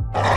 Bye.